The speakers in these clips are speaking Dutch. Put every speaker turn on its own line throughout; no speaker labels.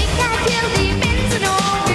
Ik ga heel die
mensen om.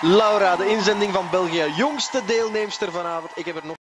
Laura, de inzending van België. Jongste deelnemster vanavond. Ik heb er nog